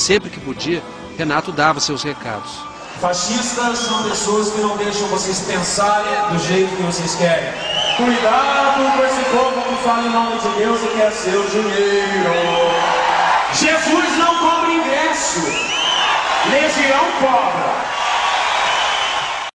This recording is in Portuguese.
sempre que podia, Renato dava seus recados. Fascistas são pessoas que não deixam vocês pensarem do jeito que vocês querem. Cuidado com esse povo que fala em nome de Deus e quer seu dinheiro. Jesus não cobra ingresso. Legião cobra.